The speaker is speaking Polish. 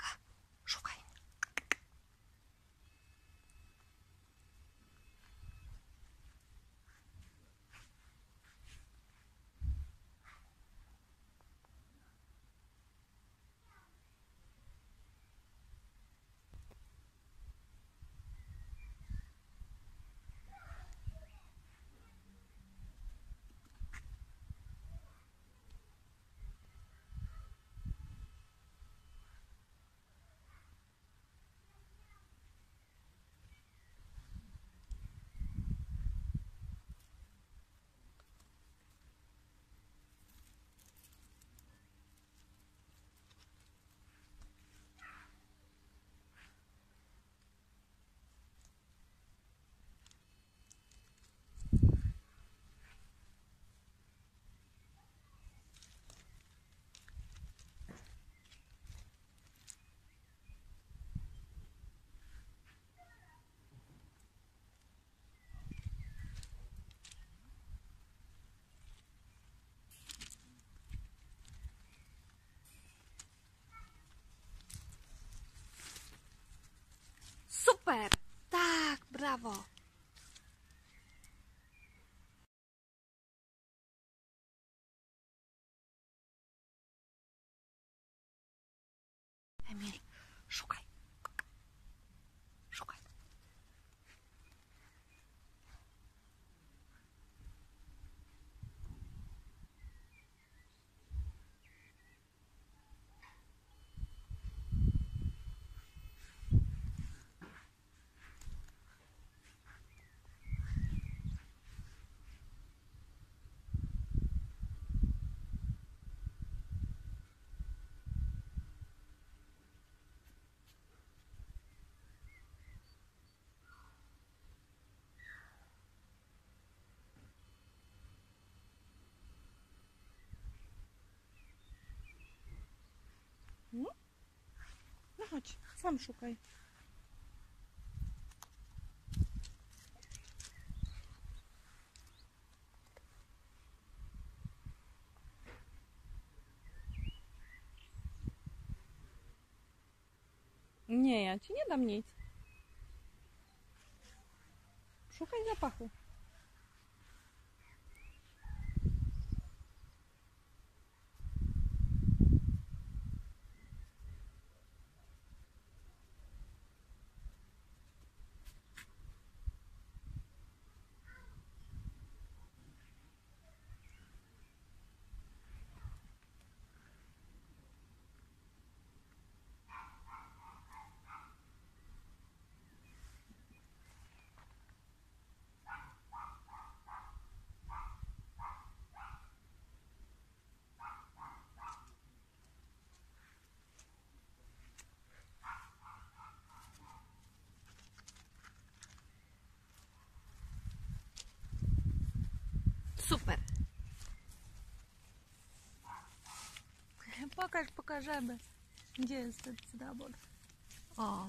か Super! Tak, brawo! Emil, szukaj. Szukaj. No chodź, sam szukaj. Nie, ja ci nie dam nic. Szukaj zapachu. Супер. Покажи, покажи, де сюди буде. О,